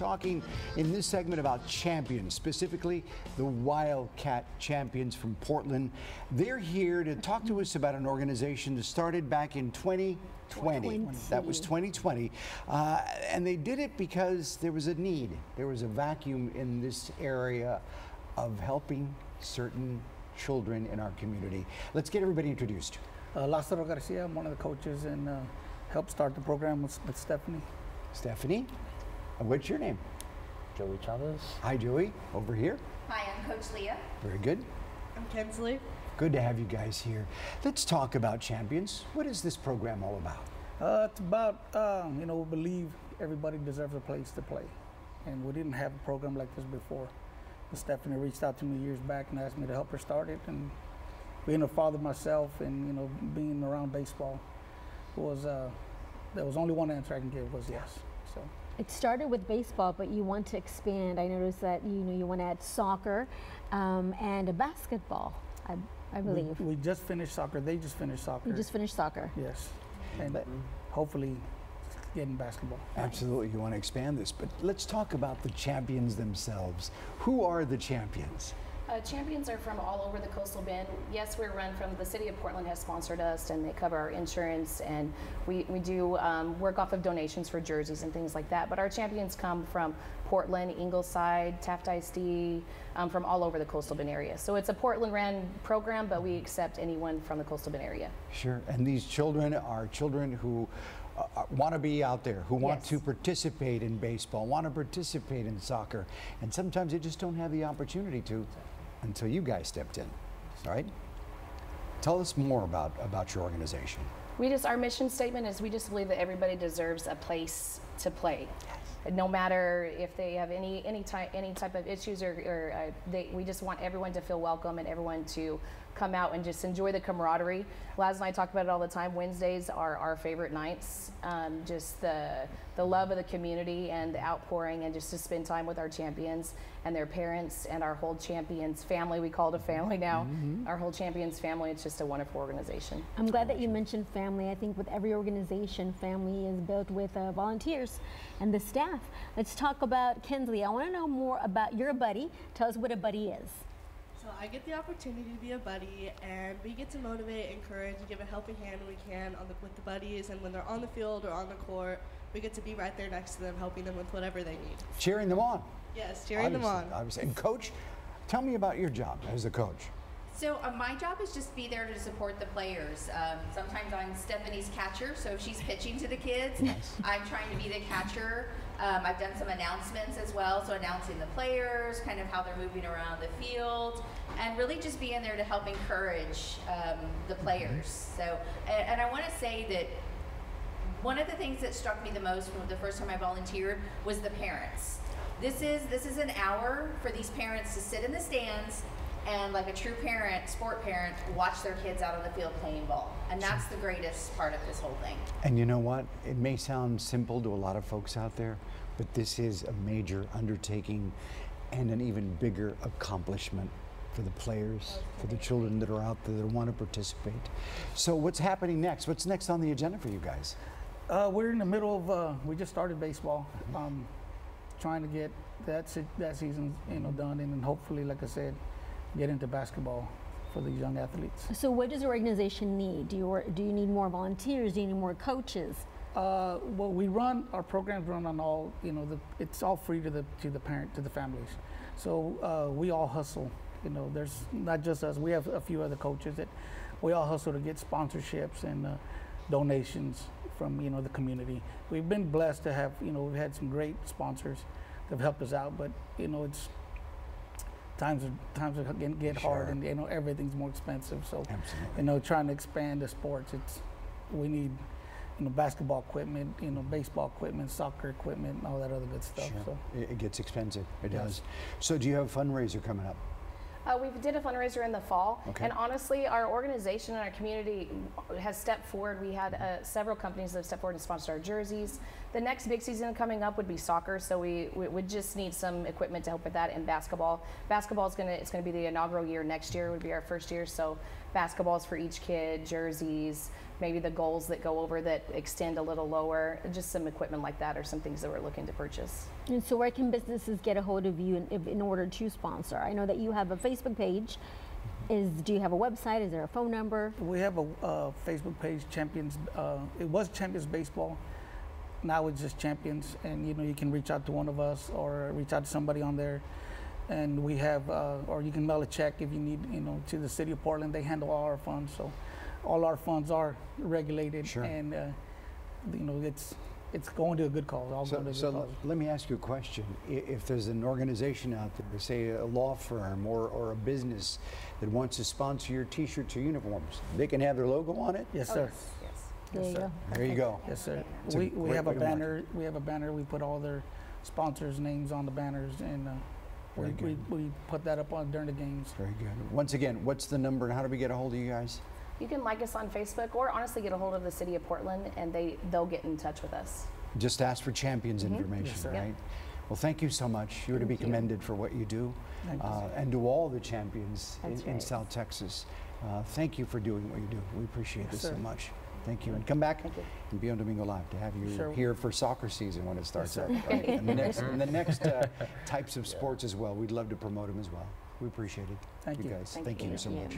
talking in this segment about champions, specifically the Wildcat champions from Portland. They're here to talk to us about an organization that started back in 2020. That was 2020. Uh, and they did it because there was a need. There was a vacuum in this area of helping certain children in our community. Let's get everybody introduced. Uh, Lázaro Garcia, I'm one of the coaches and uh, helped start the program with, with Stephanie. Stephanie, and what's your name? Joey Chavez. Hi, Joey, over here. Hi, I'm Coach Leah. Very good. I'm Kensley. Good to have you guys here. Let's talk about champions. What is this program all about? Uh, it's about, uh, you know, we believe everybody deserves a place to play. And we didn't have a program like this before. And Stephanie reached out to me years back and asked me to help her start it. And being a father myself and, you know, being around baseball was, uh, there was only one answer I can give was yes. So. It started with baseball, but you want to expand. I noticed that you know you want to add soccer um, and a basketball. I, I believe we just finished soccer. They just finished soccer. you just finished soccer. yes. And hopefully getting basketball. Absolutely, you want to expand this, but let's talk about the champions themselves. Who are the champions? Uh, champions are from all over the coastal bend. Yes, we're run from the city of Portland has sponsored us, and they cover our insurance, and we we do um, work off of donations for jerseys and things like that. But our champions come from Portland, Ingleside, Taft ISD, um, from all over the coastal bend area. So it's a Portland-ran program, but we accept anyone from the coastal bend area. Sure. And these children are children who uh, want to be out there, who want Yes. to participate in baseball, want to participate in soccer, and sometimes they just don't have the opportunity to until you guys stepped in. All right? Tell us more about, about your organization. We just our mission statement is we just believe that everybody deserves a place to play. No matter if they have any any type any type of issues or, or uh, they, we just want everyone to feel welcome and everyone to come out and just enjoy the camaraderie. Laz and I talk about it all the time. Wednesdays are our favorite nights. Um, just the the love of the community and the outpouring and just to spend time with our champions and their parents and our whole champions family. We call it a family now. Our whole champions family. It's just a wonderful organization. I'm glad that you mentioned family. I think with every organization, family is built with uh, volunteers and the staff. Let's talk about Kinsley. I want to know more about your buddy. Tell us what a buddy is. So I get the opportunity to be a buddy, and we get to motivate, encourage, and give a helping hand when we can on the, with the buddies. And when they're on the field or on the court, we get to be right there next to them, helping them with whatever they need. Cheering them on. Yes, cheering them on. obviously, obviously. And coach, tell me about your job as a coach. So uh, my job is just be there to support the players. Um, sometimes I'm Stephanie's catcher, so if she's pitching to the kids, I'm trying to be the catcher. Um, I've done some announcements as well, so announcing the players, kind of how they're moving around the field, and really just being there to help encourage um, the players. So, and, and I want to say that one of the things that struck me the most from the first time I volunteered was the parents. This is this is an hour for these parents to sit in the stands and like a true parent, sport parent, watch their kids out on the field playing ball. And that's the greatest part of this whole thing. And you know what? It may sound simple to a lot of folks out there, but this is a major undertaking and an even bigger accomplishment for the players, for the children that are out there that want to participate. So, what's happening next? What's next on the agenda for you guys? Uh, we're in the middle of, uh, we just started baseball, um, trying to get that, that season, you know, done, and then hopefully, like I said, get into basketball for these young athletes. So, what does your organization need? Do you do you need more volunteers? Do you need more coaches? Uh, well, we run our programs run on all, you know, the, it's all free to the to the parent to the families. So uh, we all hustle. You know, there's not just us. We have a few other coaches that we all hustle to get sponsorships and uh, donations from you know the community. We've been blessed to have you know we've had some great sponsors that have helped us out, but you know it's times are times are getting get hard and you know everything's more expensive. So Absolutely. you know trying to expand the sports, it's we need you know basketball equipment, you know baseball equipment, soccer equipment, and all that other good stuff. Sure. So It, it gets expensive. It Yes. does. So, do you have a fundraiser coming up? Uh, we did a fundraiser in the fall, Okay. and honestly, our organization and our community has stepped forward. We had uh, several companies that have stepped forward and sponsored our jerseys. The next big season coming up would be soccer, so we, we would just need some equipment to help with that. And basketball, basketball is gonna it's gonna be the inaugural year next year. Would be our first year, so basketballs for each kid, jerseys, maybe the goals that go over that extend a little lower, just some equipment like that, or some things that we're looking to purchase. And so, where can businesses get a hold of you in, in order to sponsor? I know that you have a Facebook page. Is do you have a website? Is there a phone number? We have a uh, Facebook page, Champions. Uh, it was Champions Baseball. Now it's just Champions, and you know you can reach out to one of us or reach out to somebody on there. And we have, uh, or you can mail a check if you need, you know, to the city of Portland. They handle all our funds, so all our funds are regulated, Sure. and uh, you know it's it's going to a good cause. All So, going to a so good l- cause. let me ask you a question. If there's an organization out there, say a law firm or, or a business that wants to sponsor your T-shirts or uniforms, they can have their logo on it? Yes, Oh, sir. yes, yes. There you sir. go. There you go. Yes, sir. It's We, we have a way to market. banner. We have a banner. We put all their sponsors' names on the banners, and uh, we, Very we, good. we put that up on during the games. Very good. Once again, what's the number and how do we get a hold of you guys? You can like us on Facebook or honestly get a hold of the city of Portland and they, they'll get in touch with us. Just ask for champions information, Yes, sir. Yep. right? Well, thank you so much. You are to be Thank you. commended for what you do, uh, and to all the champions in, That's in. South Texas. Uh, thank you for doing what you do. We appreciate Yes, this so much. Thank you, and come back you. and be on Domingo Live to have you Sure. here for soccer season when it starts sir. up, right? and the next, and the next uh, types of sports as well. We'd love to promote them as well. We appreciate it. Thank you. guys. Thank Thank, you. you so Yeah. much.